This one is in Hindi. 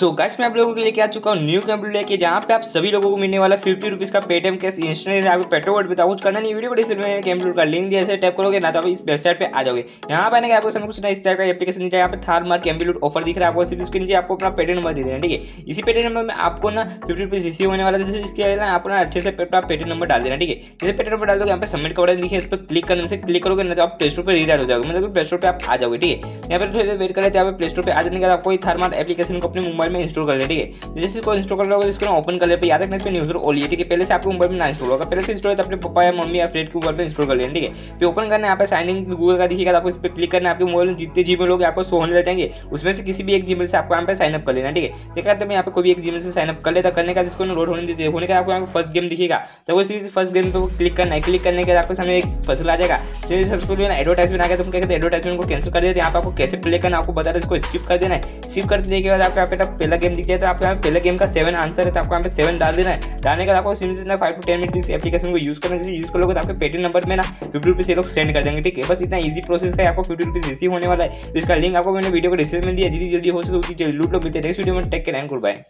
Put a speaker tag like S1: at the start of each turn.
S1: सो so, गाइस मैं आप लोगों के लेके आ चुका हूँ न्यू कंप्यूटर लेके जहाँ पे आप सभी लोगों को मिलने वाला फिफ्टी रुपीज़ का पेटीएम कैश इंस्टेंट आपको पेट्रोल वर्ड बताऊँ कुछ करना नहीं वीडियो को डिस्क्रिप्शन में कंप्यूटर का लिंक दिया ऐसे टैप करोगे ना तो आप इस वेबसाइट पे आ जाओगे। यहाँ पे आने के आपको समझ कुछ ना इस टाइप का एप्लीकेशन नीचे यहाँ पे थार मार कंप्यूटर ऑफ़र दिख रहा है आपको सिर्फ़ नीचे आपको अपना पेटीएम नंबर दे देना ठीक है? इसी पेटीएम नंबर में आपको ना फिफ्टी रुपीज़ रिसीव होने वाला जैसे इसके ना अपना अच्छे से पेटीएम नंबर डाल देना ठीक है? जैसे पेटीएम नंबर डाल दोगे यहाँ पे सबमिट का बटन दिखे इस पर क्लिक करने से क्लिक करोगे ना तो आप प्ले स्टोर पर रीडाइट हो जाओगे मतलब प्ले स्टोर पर आप आ जाओगे ठीक है? यहाँ पर वेट करें यहाँ पे प्ले स्टोर पर आ जाने के बाद आपको थार थार्मार एप्लीकेशन को अपने मोबाइल में इंस्टॉल कर लें ठीक है? जैसे इसको इंस्टॉल कर लोगे इसको ओपन कर ले पे याद रखना इसमें यूज़र ओली ठीक है? पहले से आपको मोबाइल में ना इंस्टॉल होगा पहले से इंस्टॉल है तो अपने पापा या मम्मी या फ्रेंड के मोबाइल पर इंस्टॉल कर लेना, ठीक है? फिर ओपन करना यहाँ पे साइन इन गूगल का दिखेगा आपको इस पर क्लिक करना आपके मोबाइल में जितने जीमेल लोग आपको सो होने जाएँगे, उसमें से किसी भी एक जीमेल से आपको यहाँ पे साइन अप कर लेना, ठीक है? देखा तो मैं यहाँ पे कोई भी एक जीमेल से साइन अप कर लेता, करने का जिसको लोड होने देते, होने का आपको यहाँ पे फ़र्स्ट गेम दिखेगा। तो वो सीरीज़ फ़र्स्ट गेम पे क्लिक करना है क्लिक करने के बाद आपके सामने एक फ़सल आ जाएगा। सबसे जो है एडवर्टाइजमेंट आ गया तुम क्या कहते हैं एडवर्टाइजमेंट को कैंसिल कर देते पे आपको कैसे प्ले करना आपको बता रहे इसको स्किप कर देना है। स्किप कर देने के बाद आपको पे पहला गेम दिख जाए तो आपको यहाँ पहले गेम का सेवन आंसर है तो आपको यहाँ पे सेवन डाल देना है। डालने का आपको सिम से फाइव टू टेन मिनट इस एप्लीकेशन को यूज़ करने से यूज़ करोगे तो आपके पेटीएम नंबर में ना फिफ्टी रुपीज़ ये लोग सेंड कर देंगे, ठीक है? बस इतना ईजी प्रोसेस का आपको फिफ्टी रुपीज़ इसी होने वाला है। तो इसका लिंक आपको मैंने वीडियो को डिस्क्रिप्शन में दिया जल्दी जल्दी हो सके उसकी लूट लोग मिलते नेक्स्ट वीडियो में take care and good bye